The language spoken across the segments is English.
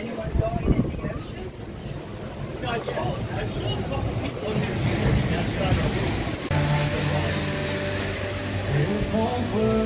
Anyone going in the ocean? I saw, I saw a couple people in there outside of Looking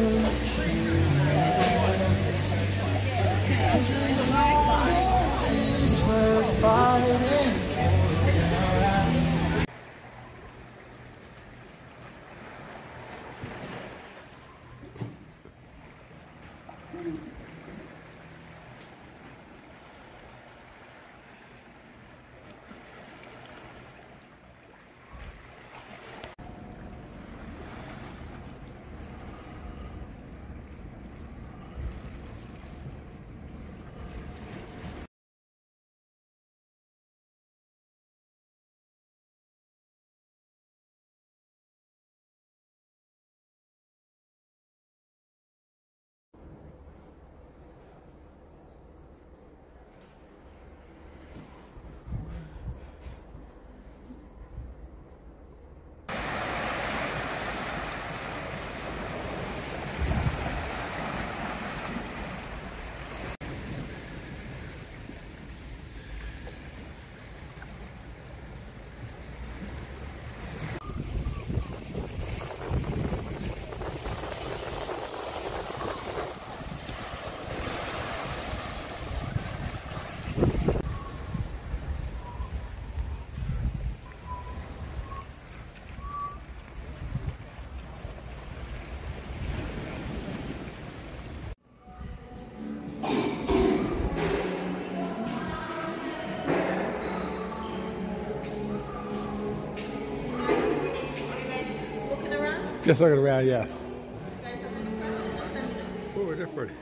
Just looking around, yes. You guys have any questions? I'll send you them. Oh, they're pretty.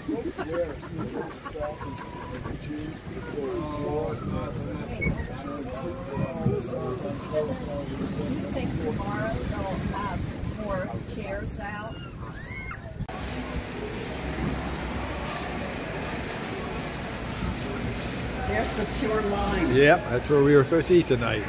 Do you think tomorrow they'll have more chairs out? There's the pure line. Yep, that's where we were supposed to eat tonight.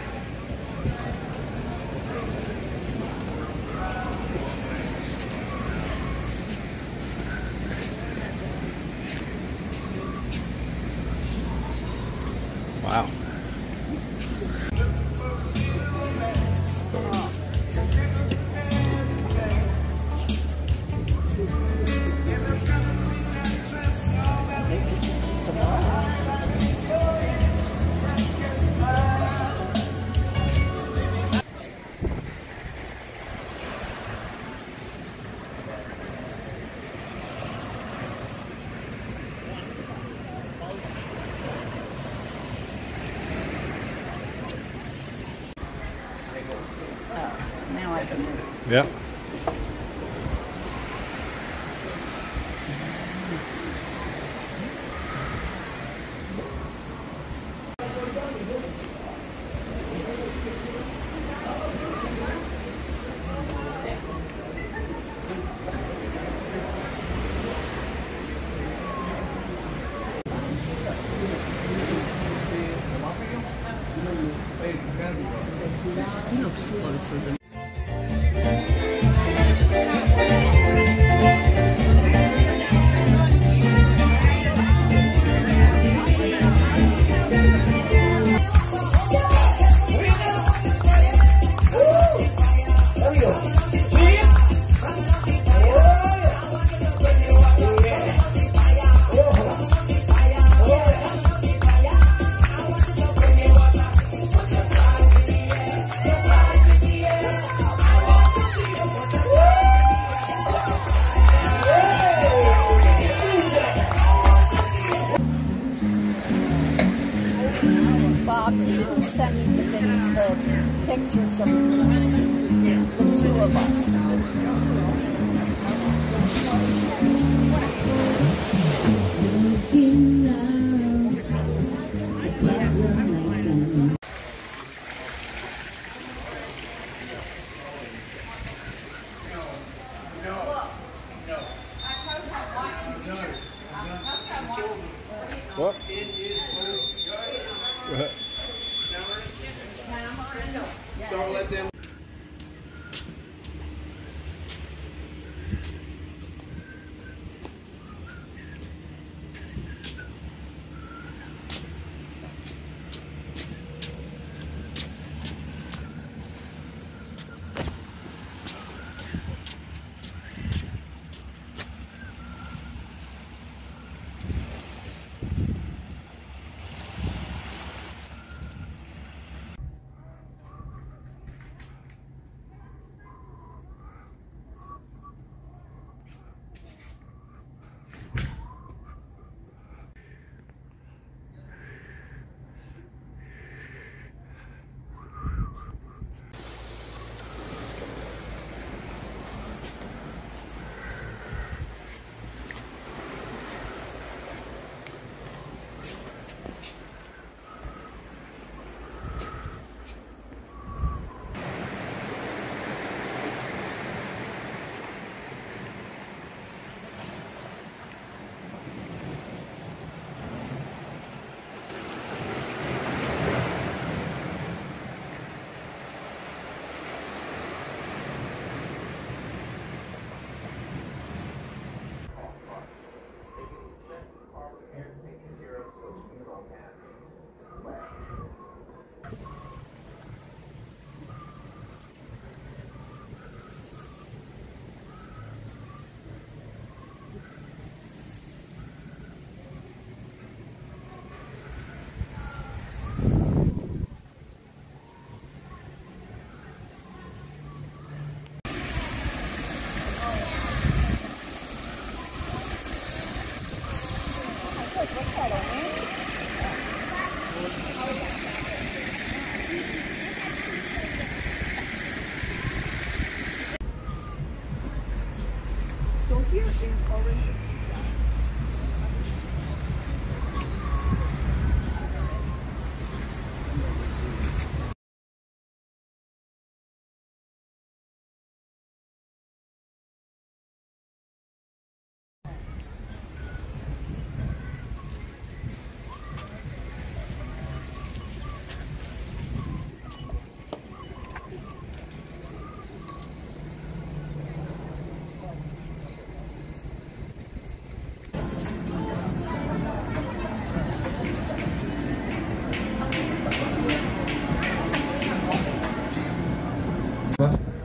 Now I can move. Yep. He looks closer than. Look,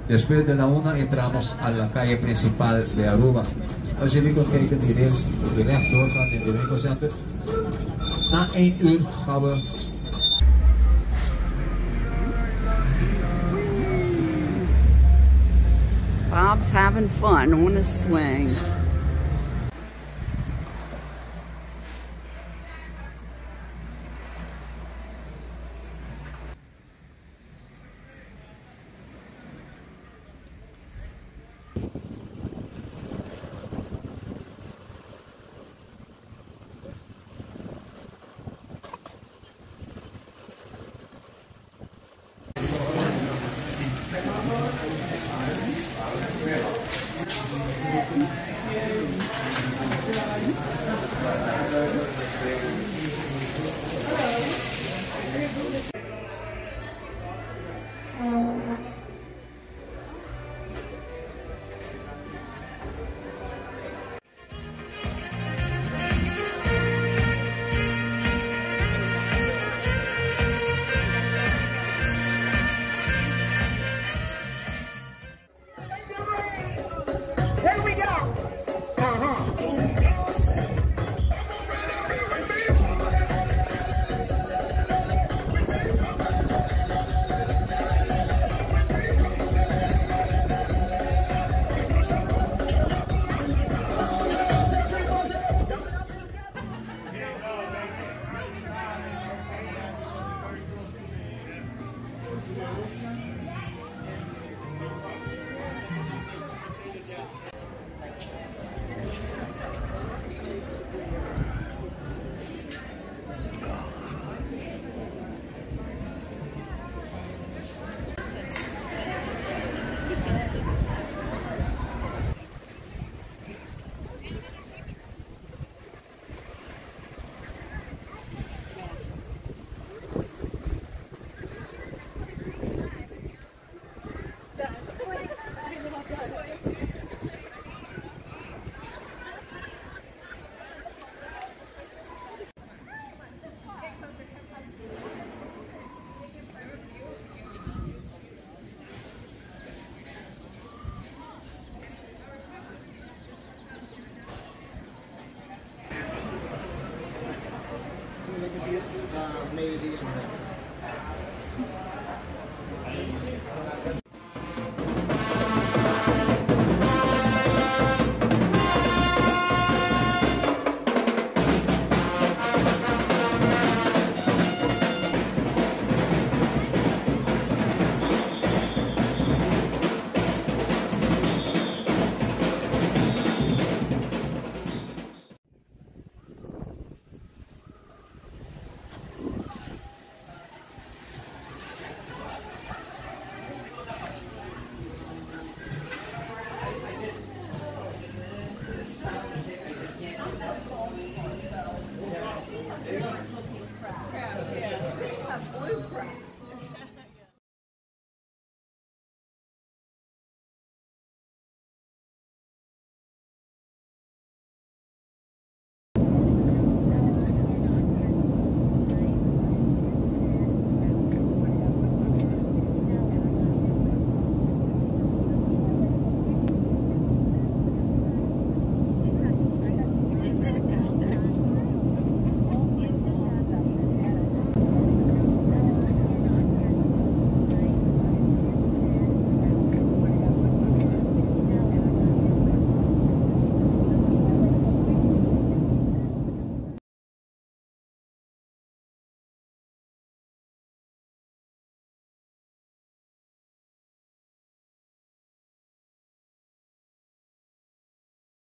Después de la una entramos a la calle principal de Aruba. Als jullie kunnen kijken, die rails die rechtdoor gaat in de winkelcentrum. Na Bob's having fun on a swing. Maybe